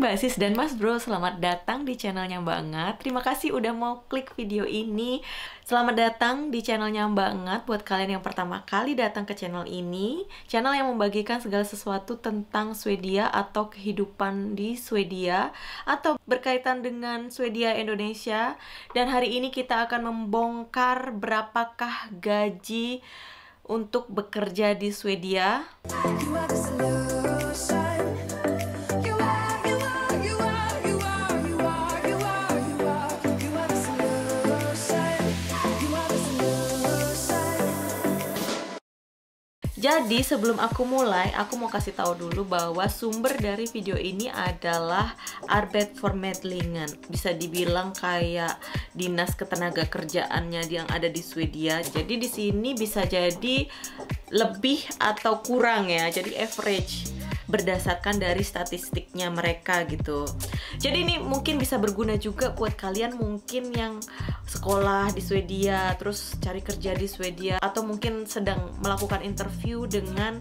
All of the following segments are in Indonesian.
Mbak Sis dan Mas Bro, selamat datang di channelnya Banget. Terima kasih udah mau klik video ini. Selamat datang di channelnya Banget buat kalian yang pertama kali datang ke channel ini. Channel yang membagikan segala sesuatu tentang Swedia atau kehidupan di Swedia atau berkaitan dengan Swedia Indonesia. Dan hari ini kita akan membongkar berapakah gaji untuk bekerja di Swedia. Jadi sebelum aku mulai, aku mau kasih tahu dulu bahwa sumber dari video ini adalah Arbet Medlingen. Bisa dibilang kayak dinas ketenaga kerjaannya yang ada di Swedia. Jadi di sini bisa jadi lebih atau kurang ya. Jadi average berdasarkan dari statistiknya mereka gitu. Jadi ini mungkin bisa berguna juga buat kalian mungkin yang sekolah di Swedia, terus cari kerja di Swedia atau mungkin sedang melakukan interview dengan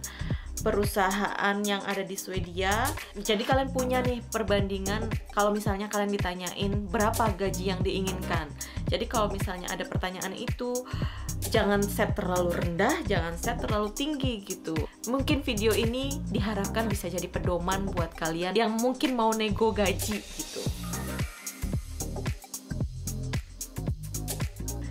perusahaan yang ada di Swedia. Jadi kalian punya nih perbandingan kalau misalnya kalian ditanyain berapa gaji yang diinginkan. Jadi kalau misalnya ada pertanyaan itu jangan set terlalu rendah, jangan set terlalu tinggi gitu. Mungkin video ini diharapkan bisa jadi pedoman buat kalian yang mungkin mau nego gaji gitu.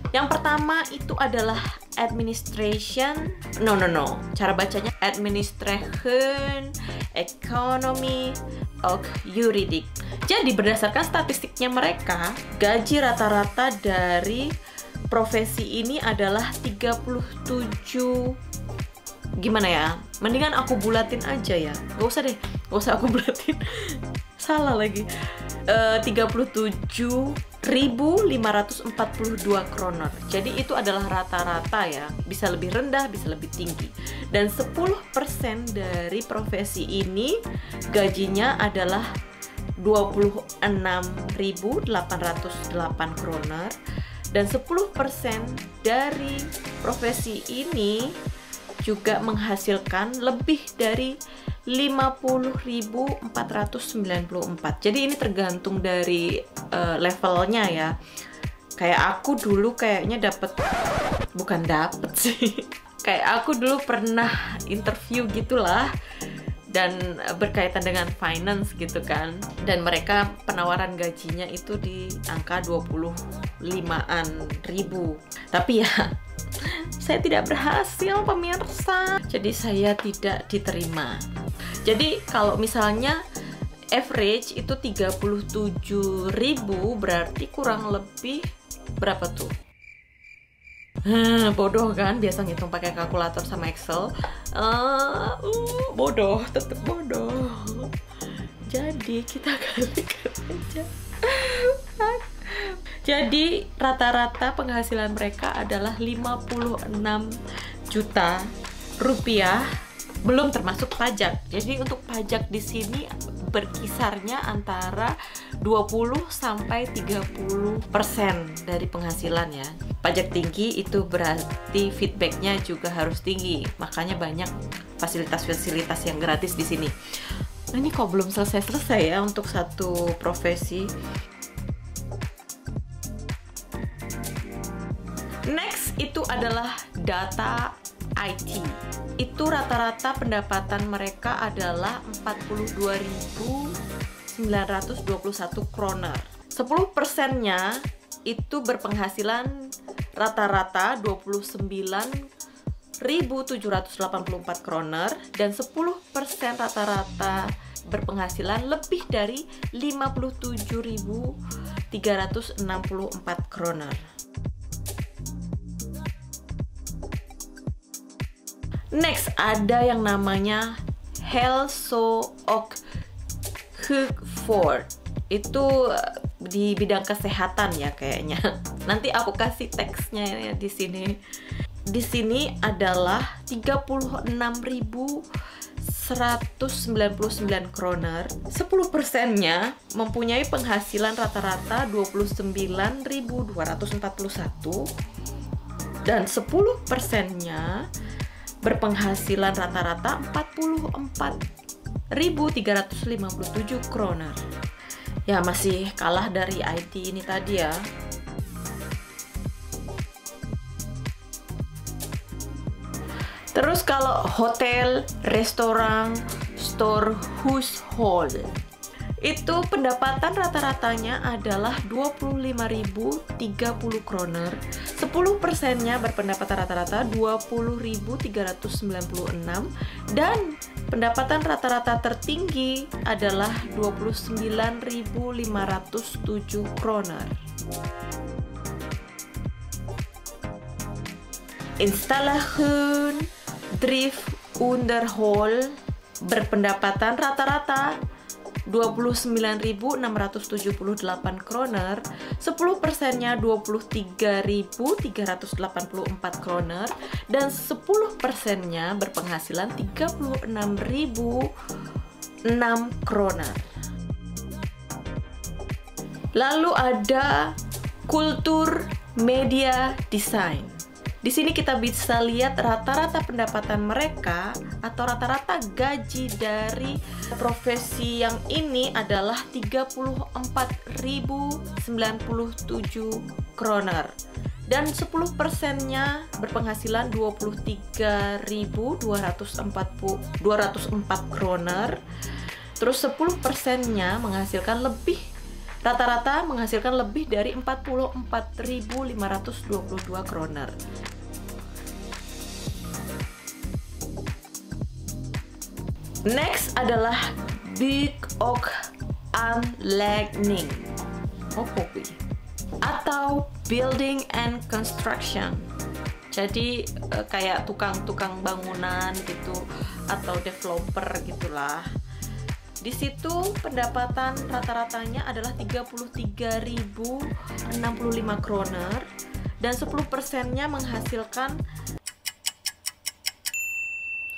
Yang pertama itu adalah administration. No no no. Cara bacanya administration economy of juridik. Jadi berdasarkan statistiknya mereka gaji rata-rata dari profesi ini adalah 37 gimana ya? Mendingan aku bulatin aja ya. Gak usah deh. Gak usah aku bulatin. Salah lagi. Eh, uh, 37 1542 kroner. Jadi itu adalah rata-rata ya, bisa lebih rendah, bisa lebih tinggi. Dan 10% dari profesi ini gajinya adalah 26.808 kroner dan 10% dari profesi ini juga menghasilkan lebih dari 50.494. Jadi ini tergantung dari eh, levelnya ya. Kayak aku dulu kayaknya dapat bukan dapat sih. Kayak aku dulu pernah interview gitulah dan berkaitan dengan finance gitu kan dan mereka penawaran gajinya itu di angka 25-an ribu tapi ya saya tidak berhasil pemirsa. Jadi saya tidak diterima. Jadi kalau misalnya average itu 37.000 berarti kurang lebih berapa tuh? Hah, bodoh kan? Biasa ngitung pakai kalkulator sama Excel. Eh, uh, bodoh tetap bodoh. Jadi kita kalikan aja jadi rata-rata penghasilan mereka adalah 56 juta rupiah belum termasuk pajak. Jadi untuk pajak di sini berkisarnya antara 20 sampai 30 persen dari penghasilan ya. Pajak tinggi itu berarti feedbacknya juga harus tinggi. Makanya banyak fasilitas-fasilitas yang gratis di sini. Nah, ini kok belum selesai-selesai ya untuk satu profesi. Next itu adalah data IT. Itu rata-rata pendapatan mereka adalah 42.921 kroner. 10 persennya itu berpenghasilan rata-rata 29.784 kroner dan 10 persen rata-rata berpenghasilan lebih dari 57.364 kroner. Next ada yang namanya Helso Ok Hugford itu eh, di bidang kesehatan ya kayaknya. Nanti aku kasih teksnya ya di sini. Di sini adalah 36.199 kroner. 10 persennya mempunyai penghasilan rata-rata 29.241 dan 10 persennya berpenghasilan rata-rata 1357 kroner. Ya masih kalah dari IT ini tadi ya. Terus kalau hotel, restoran, store, hall itu pendapatan rata-ratanya adalah 25.030 kroner 10 persennya berpendapatan rata-rata 20.396 dan pendapatan rata-rata tertinggi adalah 29.507 kroner. Installation, drift, underhol berpendapatan rata-rata 29.678 kroner 10 persennya 23.384 kroner dan 10 persennya berpenghasilan 36.006 kroner. Lalu ada kultur media design di sini kita bisa lihat rata-rata pendapatan mereka atau rata-rata gaji dari profesi yang ini adalah 34.097 kroner. Dan 10 persennya berpenghasilan 23.204 kroner. Terus 10 persennya menghasilkan lebih rata-rata menghasilkan lebih dari 44.522 kroner Next adalah Big Oak Anlegging oh, atau Building and Construction. Jadi eh, kayak tukang-tukang bangunan gitu atau developer gitulah. Di situ pendapatan rata-ratanya adalah 33.065 kroner dan 10 persennya menghasilkan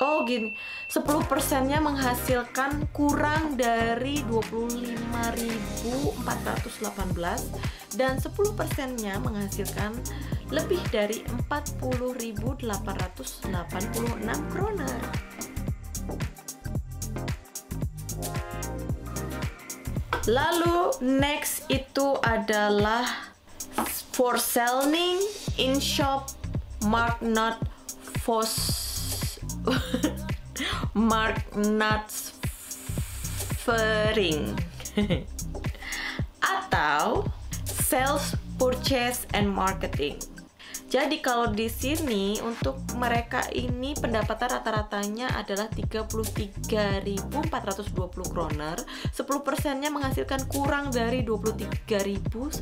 Oh gini, 10 persennya menghasilkan kurang dari 25.418 dan 10 persennya menghasilkan lebih dari 40.886 kroner. Lalu next itu adalah for selling in shop mark not for Mark Nuts Fering atau Sales Purchase and Marketing. Jadi kalau di sini untuk mereka ini pendapatan rata-ratanya adalah 33.420 kroner. 10 persennya menghasilkan kurang dari 23.120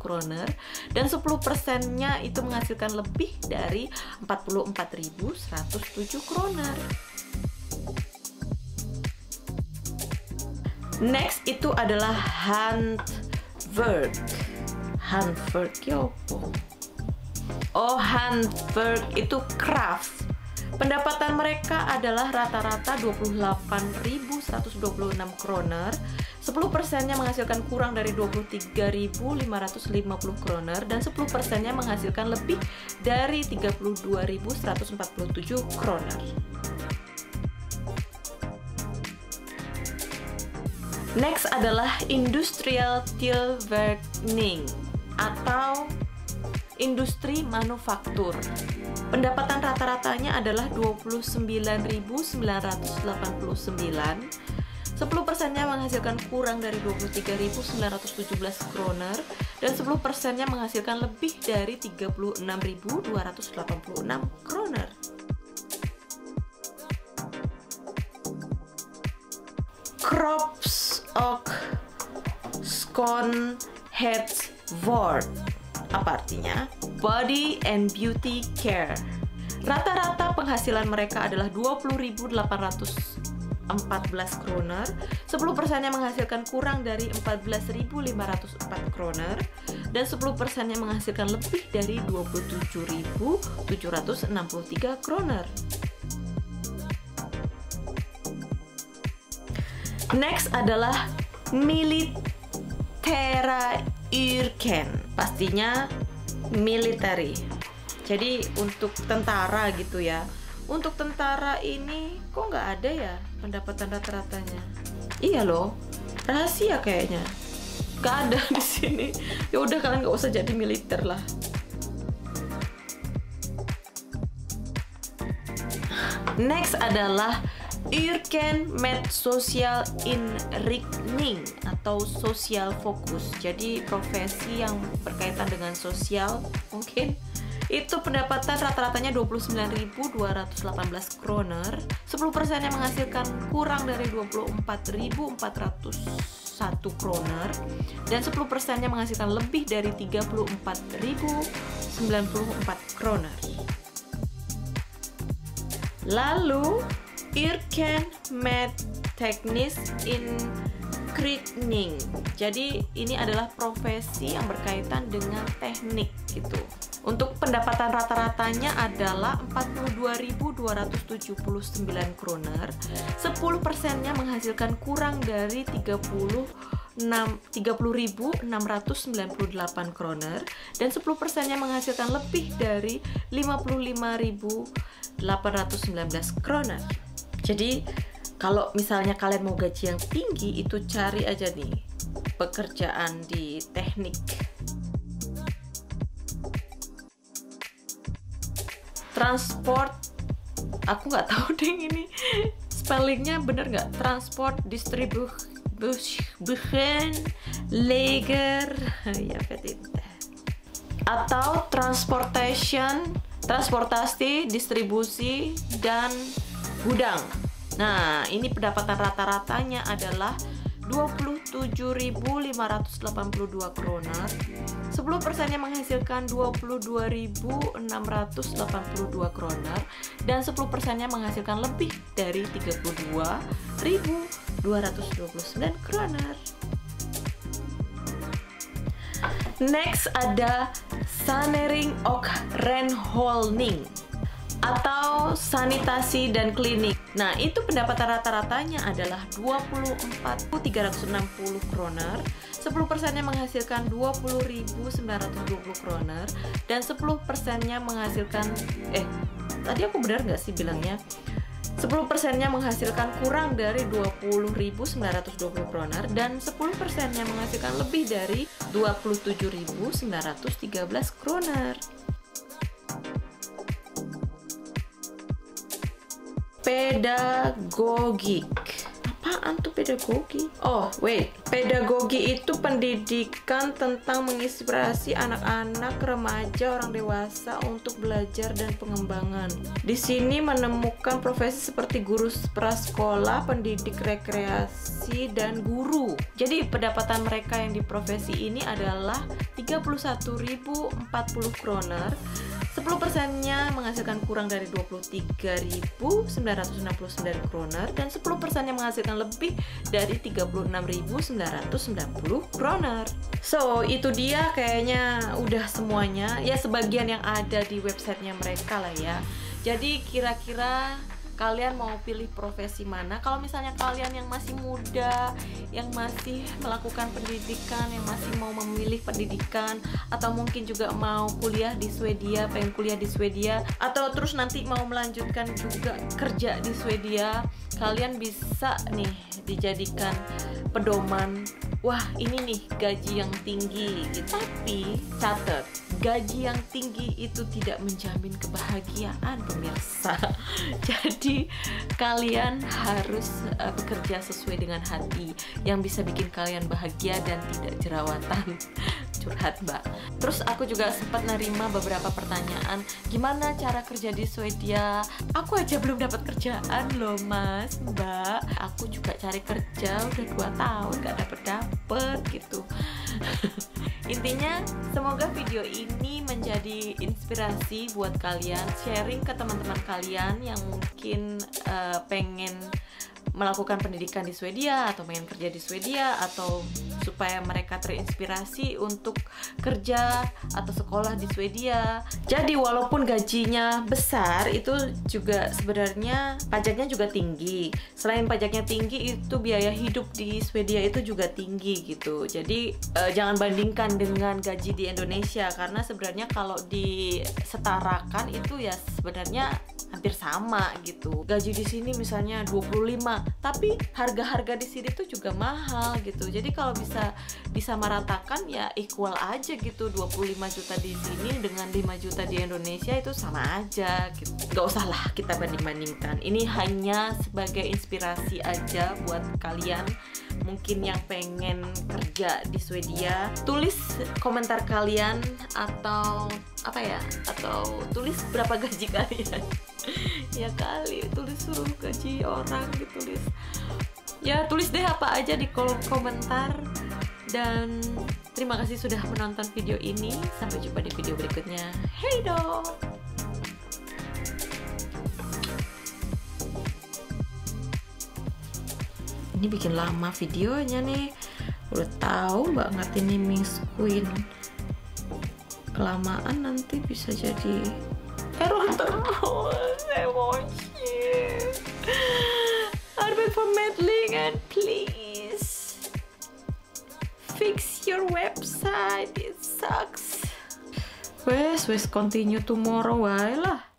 kroner dan 10 persennya itu menghasilkan lebih dari 44.107 kroner. Next itu adalah handwork. Handwork yopo. Oh, handwork itu craft. Pendapatan mereka adalah rata-rata 28.126 kroner. 10 persennya menghasilkan kurang dari 23.550 kroner dan 10 persennya menghasilkan lebih dari 32.147 kroner. Next adalah industrial tillverking atau industri manufaktur. Pendapatan rata-ratanya adalah 29.989. 10 persennya menghasilkan kurang dari 23.917 kroner dan 10 persennya menghasilkan lebih dari 36.286 kroner. Crops of Scone Heads Ward apa artinya? Body and Beauty Care. Rata-rata penghasilan mereka adalah 20.814 kroner. 10 persennya menghasilkan kurang dari 14.504 kroner dan 10 persennya menghasilkan lebih dari 27.763 kroner. Next adalah Militera Irken pastinya military jadi untuk tentara gitu ya untuk tentara ini kok nggak ada ya pendapatan rata-ratanya. Iya loh, rahasia kayaknya. Gak ada di sini. Ya udah kalian nggak usah jadi militer lah. Next adalah Urken Med Social Inrichting atau sosial fokus. Jadi profesi yang berkaitan dengan sosial mungkin. Itu pendapatan rata-ratanya 29.218 kroner. 10% yang menghasilkan kurang dari 24.401 kroner. Dan 10% nya menghasilkan lebih dari 34.094 kroner. Lalu Irken Med Teknis in Krigning. Jadi ini adalah profesi yang berkaitan dengan teknik gitu. Untuk pendapatan rata-ratanya adalah 42.279 kroner. 10 persennya menghasilkan kurang dari 30 30.698 kroner dan 10 persennya menghasilkan lebih dari 55.819 kroner. Jadi kalau misalnya kalian mau gaji yang tinggi itu cari aja nih pekerjaan di teknik. Transport aku nggak tahu deh ini spellingnya bener nggak? Transport distribution lager. Ya atau transportation transportasi distribusi dan gudang. Nah ini pendapatan rata-ratanya adalah 27.582 kroner. 10 persennya menghasilkan 22.682 kroner. Dan 10 persennya menghasilkan lebih dari 32.229 kroner. Next ada Sanering ok Renholning atau sanitasi dan klinik. Nah, itu pendapatan rata-ratanya adalah 24.360 kroner. 10 persennya menghasilkan 20.920 kroner dan 10 persennya menghasilkan eh tadi aku benar nggak sih bilangnya 10 persennya menghasilkan kurang dari 20.920 kroner dan 10 persennya menghasilkan lebih dari 27.913 kroner. Pedagogik apaan tuh pedagogi? Oh, wait. Pedagogi itu pendidikan tentang menginspirasi anak-anak, remaja, orang dewasa untuk belajar dan pengembangan. Di sini menemukan profesi seperti guru prasekolah, pendidik rekreasi, dan guru. Jadi pendapatan mereka yang di profesi ini adalah 31.040 kroner 10 persennya menghasilkan kurang dari 23.969 kroner dan 10 persennya menghasilkan lebih dari 36.990 kroner. So, itu dia kayaknya udah semuanya. Ya sebagian yang ada di websitenya mereka lah ya. Jadi kira-kira kalian mau pilih profesi mana? Kalau misalnya kalian yang masih muda yang masih melakukan pendidikan yang masih mau memilih pendidikan atau mungkin juga mau kuliah di Swedia pengen kuliah di Swedia atau terus nanti mau melanjutkan juga kerja di Swedia kalian bisa nih dijadikan pedoman wah ini nih gaji yang tinggi gitu. tapi catat gaji yang tinggi itu tidak menjamin kebahagiaan pemirsa jadi kalian harus uh, bekerja sesuai dengan hati yang bisa bikin kalian bahagia dan tidak jerawatan curhat mbak. Terus aku juga sempat nerima beberapa pertanyaan gimana cara kerja di Swedia? Aku aja belum dapat kerjaan loh mas mbak. Aku juga cari kerja udah dua tahun gak dapet dapet gitu. Intinya semoga video ini menjadi inspirasi buat kalian sharing ke teman-teman kalian yang mungkin uh, pengen melakukan pendidikan di Swedia atau pengen kerja di Swedia atau supaya mereka terinspirasi untuk kerja atau sekolah di Swedia. Jadi walaupun gajinya besar itu juga sebenarnya pajaknya juga tinggi. Selain pajaknya tinggi itu biaya hidup di Swedia itu juga tinggi gitu. Jadi eh, jangan bandingkan dengan gaji di Indonesia karena sebenarnya kalau disetarakan itu ya sebenarnya hampir sama gitu. Gaji di sini misalnya 25, tapi harga-harga di sini tuh juga mahal gitu. Jadi kalau bisa disamaratakan ya equal aja gitu. 25 juta di sini dengan 5 juta di Indonesia itu sama aja gitu. Gak usah lah kita banding-bandingkan. Ini hanya sebagai inspirasi aja buat kalian mungkin yang pengen kerja di Swedia tulis komentar kalian atau apa ya? Atau tulis berapa gaji kalian? Ya kali tulis suruh gaji orang ditulis ya tulis deh apa aja di kolom komentar. Dan terima kasih sudah menonton video ini. Sampai jumpa di video berikutnya. Hey dong ini bikin lama videonya nih. Udah tahu banget ini Mings Queen. Kelamaan nanti bisa jadi error terus emoji Arbeit for meddling and please fix your website. It sucks. Wes wes continue tomorrow wae lah